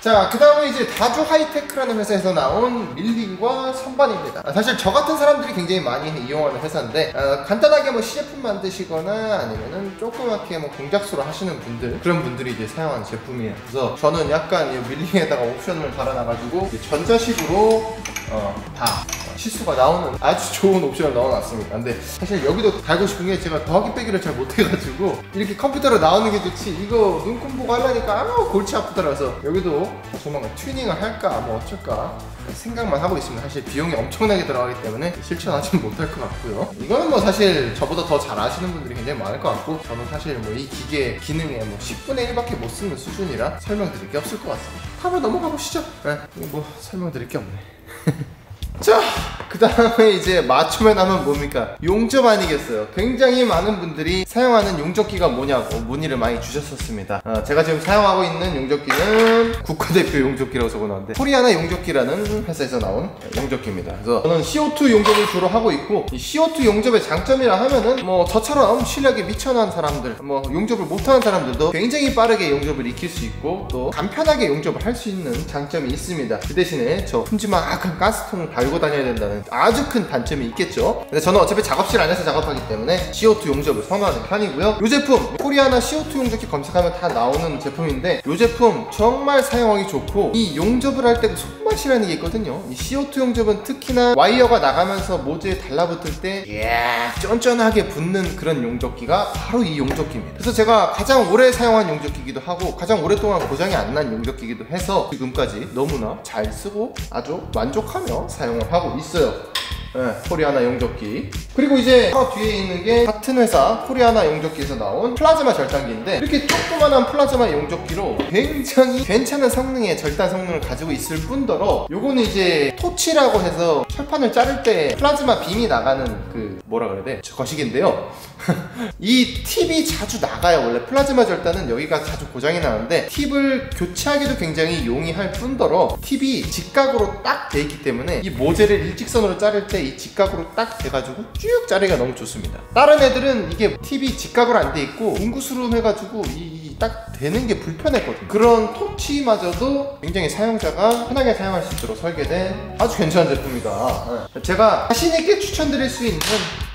자, 그 다음에 이제 다주 하이테크라는 회사에서 나온 밀링과 선반입니다. 아, 사실 저 같은 사람들이 굉장히 많이 이용하는 회사인데, 어, 간단하게 뭐 시제품 만드시거나 아니면은 조그맣게 뭐 공작소로 하시는 분들, 그런 분들이 이제 사용하는 제품이에요. 그래서 저는 약간 이 밀링에다가 옵션을 달아놔가지고 전자식으로 어, 다 치수가 나오는 아주 좋은 옵션을 넣어놨습니다. 근데 사실 여기도 달고 싶은 게 제가 더하기 빼기를 잘 못해가지고 이렇게 컴퓨터로 나오는 게 좋지 이거 눈금 보고 하려니까 아무 골치 아프더라서 여기도 조만간 튜닝을 할까 뭐 어쩔까 생각만 하고 있습니다. 사실 비용이 엄청나게 들어가기 때문에 실천하지는 못할 것 같고요. 이거는 뭐 사실 저보다 더 잘 아시는 분들이 굉장히 많을 것 같고 저는 사실 뭐 이 기계 기능에 뭐 10분의 1밖에 못 쓰는 수준이라 설명드릴 게 없을 것 같습니다. 한번 넘어가 보시죠. 네, 뭐 설명드릴 게 없네. 자, 그 다음에 이제 맞춤에 남은 뭡니까? 용접 아니겠어요? 굉장히 많은 분들이 사용하는 용접기가 뭐냐고 문의를 많이 주셨었습니다. 어, 제가 지금 사용하고 있는 용접기는 국가대표 용접기라고 적어놨는데 코리아나 용접기라는 회사에서 나온 용접기입니다. 그래서 저는 CO2 용접을 주로 하고 있고 이 CO2 용접의 장점이라 하면은 뭐 저처럼 실력이 미천한 사람들, 뭐 용접을 못하는 사람들도 굉장히 빠르게 용접을 익힐 수 있고 또 간편하게 용접을 할 수 있는 장점이 있습니다. 그 대신에 저 큼지막한 가스통을 달고 다녀야 된다는 아주 큰 단점이 있겠죠. 근데 저는 어차피 작업실 안에서 작업하기 때문에 CO2 용접을 선호하는 편이고요. 이 제품 코리아나 CO2 용접기 검색하면 다 나오는 제품인데 이 제품 정말 사용하기 좋고 이 용접을 할때 손맛이라는 게 있거든요. 이 CO2 용접은 특히나 와이어가 나가면서 모즈에 달라붙을 때 이야 쫀쫀하게 붙는 그런 용접기가 바로 이 용접기입니다. 그래서 제가 가장 오래 사용한 용접기이기도 하고 가장 오랫동안 고장이 안 난 용접기이기도 해서 지금까지 너무나 잘 쓰고 아주 만족하며 사용을 하고 있어요. 네, 코리아나 용접기. 그리고 이제 바로 뒤에 있는 게 같은 회사 코리아나 용접기에서 나온 플라즈마 절단기인데 이렇게 조그만한 플라즈마 용접기로 굉장히 괜찮은 성능의 절단 성능을 가지고 있을 뿐더러 요거는 이제 토치라고 해서 철판을 자를 때 플라즈마 빔이 나가는 그 뭐라 그래야 돼? 저 거식인데요. 이 팁이 자주 나가요. 원래 플라즈마 절단은 여기가 자주 고장이 나는데 팁을 교체하기도 굉장히 용이할 뿐더러 팁이 직각으로 딱 돼 있기 때문에 이 모재를 일직선으로 자를 때이 직각으로 딱 돼가지고 쭉 자르기가 너무 좋습니다. 다른 애들은 이게 팁이 직각으로 안 돼 있고 뭉구스름 해가지고 이 딱 되는 게 불편했거든요. 그런 토치마저도 굉장히 사용자가 편하게 사용할 수 있도록 설계된 아주 괜찮은 제품이다. 네. 제가 자신있게 추천드릴 수 있는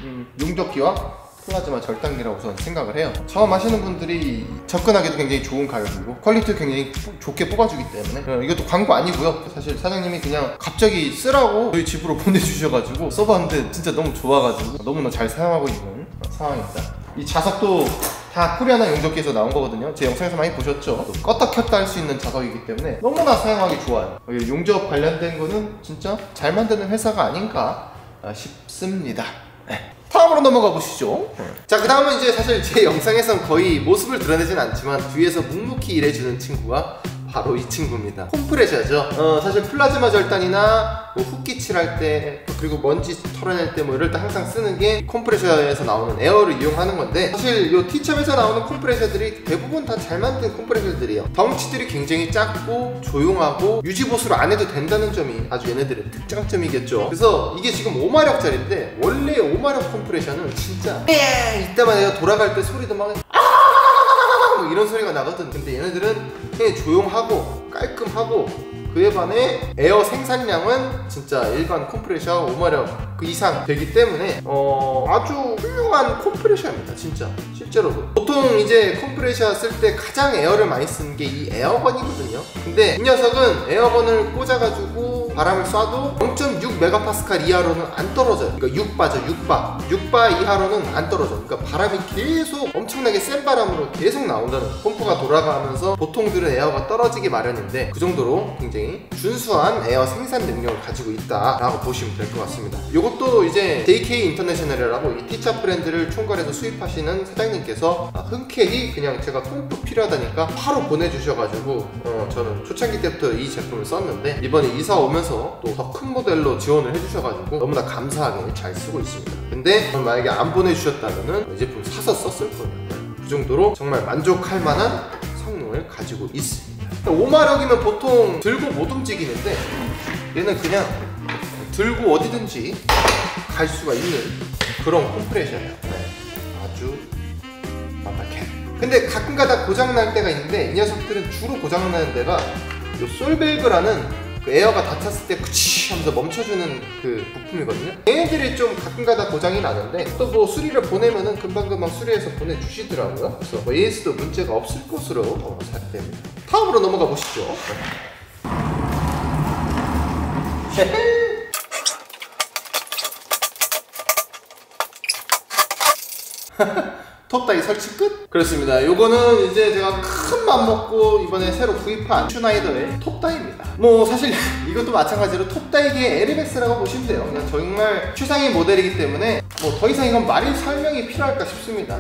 음, 용접기와 플라즈마 절단기라고 우선 생각을 해요. 처음 하시는 분들이 접근하기도 굉장히 좋은 가격이고 퀄리티도 굉장히 좋게 뽑아주기 때문에 어, 이것도 광고 아니고요. 사실 사장님이 그냥 갑자기 쓰라고 저희 집으로 보내주셔가지고 써봤는데 진짜 너무 좋아가지고 너무나 잘 사용하고 있는 상황입니다. 이 자석도 다 코리아나 용접기에서 나온 거거든요. 제 영상에서 많이 보셨죠? 또 껐다 켰다 할 수 있는 자석이기 때문에 너무나 사용하기 좋아요. 어, 용접 관련된 거는 진짜 잘 만드는 회사가 아닌가 아, 싶습니다. 네. 넘어가 보시죠. 자, 그 다음은 이제 사실 제 영상에선 거의 모습을 드러내진 않지만 뒤에서 묵묵히 일해주는 친구가 바로 이 친구입니다. 콤프레셔죠. 어, 사실 플라즈마 절단이나 뭐 후끼 칠 할 때 그리고 먼지 털어낼 때 뭐 이럴 때 항상 쓰는 게 콤프레셔에서 나오는 에어를 이용하는 건데 사실 이 티첩에서 나오는 콤프레셔들이 대부분 다 잘 만든 콤프레셔들이에요. 덩치들이 굉장히 작고 조용하고 유지 보수를 안 해도 된다는 점이 아주 얘네들의 특장점이겠죠. 그래서 이게 지금 5마력짜리인데 원래 5마력 콤프레셔는 진짜 에 이때만 내가 돌아갈 때 소리도 막 뭐 이런 소리가 나거든. 근데 얘네들은 그냥 조용하고 깔끔하고 그에 반해 에어 생산량은 진짜 일반 컴프레셔 5마력 그 이상 되기 때문에 어 아주 훌륭한 컴프레셔입니다 진짜. 실제로도. 보통 이제 컴프레셔 쓸 때 가장 에어를 많이 쓰는 게 이 에어건이거든요. 근데 이 녀석은 에어건을 꽂아가지고 바람을 쏴도 0.6 메가파스칼 이하로는 안 떨어져요. 그러니까 6바죠 6바 6바 이하로는 안 떨어져 그러니까 바람이 계속 엄청나게 센 바람으로 계속 나온다는 펌프가 돌아가면서 보통들은 에어가 떨어지기 마련인데 그 정도로 굉장히 준수한 에어 생산 능력을 가지고 있다라고 보시면 될 것 같습니다. 이것도 이제 JK 인터내셔널이라고 이 티차 브랜드를 총괄해서 수입하시는 사장님께서 아, 흔쾌히 그냥 제가 콤프 필요하다니까 바로 보내주셔가지고 어, 저는 초창기 때부터 이 제품을 썼는데 이번에 이사 오면서 또 더 큰 모델로 지원을 해주셔가지고 너무나 감사하게 잘 쓰고 있습니다. 근데 만약에 안 보내주셨다면은 이 제품 사서 썼을 거예요. 그 정도로 정말 만족할 만한 성능을 가지고 있습니다. 5마력이면 보통 들고 못 움직이는데 얘는 그냥 들고 어디든지 갈 수가 있는 그런 컴프레셔예요. 네. 아주 완벽해. 근데 가끔가다 고장 날 때가 있는데 이 녀석들은 주로 고장 나는 데가 요 솔밸브라는 그 에어가 닫혔을 때 쿠치 하면서 멈춰주는 그 부품이거든요. 얘네들이 좀 가끔가다 고장이 나는데 또 뭐 수리를 보내면은 금방금방 수리해서 보내주시더라고요. 그래서 뭐 AS도 문제가 없을 것으로 어, 생각됩니다. 다음으로 넘어가 보시죠. 톱다이 설치 끝? 그렇습니다. 요거는 이제 제가 큰 맘 먹고 이번에 새로 구입한 슈나이더의 톱다이입니다. 뭐 사실 이것도 마찬가지로 톱다이계의 에르메스라고 보시면 돼요. 그냥 정말 최상의 모델이기 때문에 뭐 더 이상 이건 말이 설명이 필요할까 싶습니다.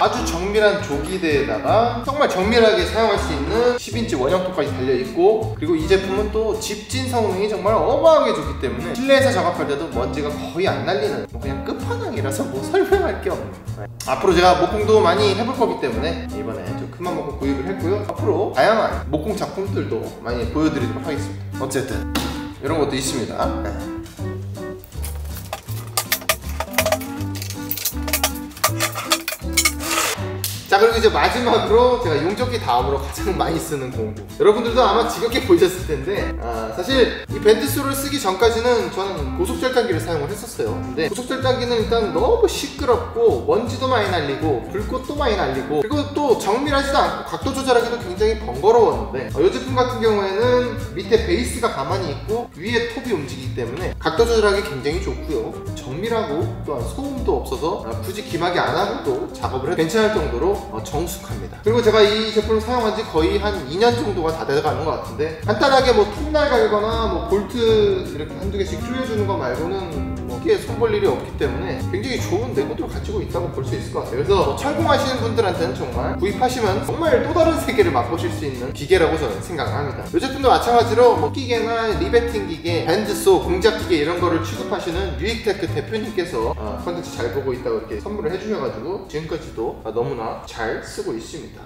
아주 정밀한 조기대에다가 정말 정밀하게 사용할 수 있는 10인치 원형톱까지 달려있고 그리고 이 제품은 또 집진 성능이 정말 어마하게 좋기 때문에 실내에서 작업할 때도 먼지가 거의 안 날리는 뭐 그냥 끝판왕이라서 뭐 설명할 게 네. 앞으로 제가 목공도 많이 해볼 거기 때문에 이번에 좀 큰맘 먹고 구입을 했고요. 앞으로 다양한 목공 작품들도 많이 보여드리도록 하겠습니다. 어쨌든. 이런 것도 있습니다 그리고 이제 마지막으로 제가 용접기 다음으로 가장 많이 쓰는 공구 여러분들도 아마 지겹게 보셨을 텐데 아, 사실 이 벤트소를 쓰기 전까지는 저는 고속절단기를 사용을 했었어요. 근데 고속절단기는 일단 너무 시끄럽고 먼지도 많이 날리고 불꽃도 많이 날리고 그리고 또 정밀하지도 않고 각도 조절하기도 굉장히 번거로웠는데 어, 이 제품 같은 경우에는 밑에 베이스가 가만히 있고 위에 톱이 움직이기 때문에 각도 조절하기 굉장히 좋고요. 정밀하고 또한 소음도 없어서 아, 굳이 기막이 안 하고 도 작업을 해도 괜찮을 정도로 어, 정숙합니다. 그리고 제가 이 제품을 사용한 지 거의 한 2년 정도가 다 돼가는 것 같은데 간단하게 뭐 톱날 갈거나 뭐 볼트 이렇게 한두 개씩 조여주는 거 말고는 뭐 크게 손볼 일이 없기 때문에 굉장히 좋은 내구도를 가지고 있다고 볼 수 있을 것 같아요. 그래서 뭐 철공하시는 분들한테는 정말 구입하시면 정말 또 다른 세계를 맛보실 수 있는 기계라고 저는 생각을 합니다. 이 제품도 마찬가지로 뭐 기계나 리베팅 기계, 밴드소, 공작 기계 이런 거를 취급하시는 유익테크 대표님께서 어, 컨텐츠 잘 보고 있다고 이렇게 선물을 해주셔가지고 지금까지도 너무나 잘 쓰고 있습니다.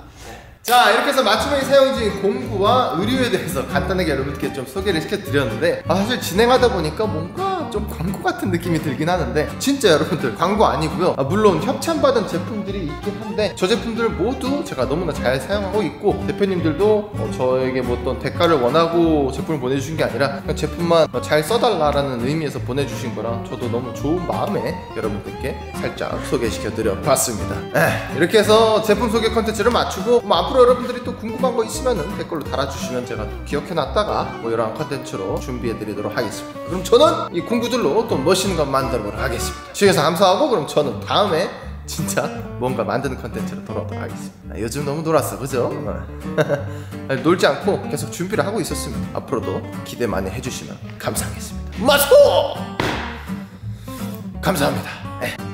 자 이렇게 해서 마초맨이 사용 중인 공구와 의류에 대해서 간단하게 여러분께 좀 소개를 시켜드렸는데 아, 사실 진행하다 보니까 뭔가 좀 광고 같은 느낌이 들긴 하는데 진짜 여러분들 광고 아니고요. 아, 물론 협찬받은 제품들이 있긴 한데 저 제품들 모두 제가 너무나 잘 사용하고 있고 대표님들도 어, 저에게 뭐 어떤 대가를 원하고 제품을 보내주신 게 아니라 그냥 제품만 어, 잘 써달라라는 의미에서 보내주신 거라 저도 너무 좋은 마음에 여러분들께 살짝 소개시켜드려 봤습니다 에, 이렇게 해서 제품 소개 컨텐츠를 마치고 뭐 앞으로 여러분들이 또 궁금한 거 있으면은 댓글로 달아주시면 제가 또 기억해놨다가 뭐 이런 컨텐츠로 준비해드리도록 하겠습니다. 그럼 저는 이 공구들로 또 멋있는 거 만들어 보도록 하겠습니다. 시청해서 감사하고 그럼 저는 다음에 진짜 뭔가 만드는 컨텐츠로 돌아오도록 하겠습니다. 아, 요즘 너무 놀았어, 그죠? 어. 놀지 않고 계속 준비를 하고 있었습니다. 앞으로도 기대 많이 해주시면 감사하겠습니다. 마스코! 감사합니다. 네.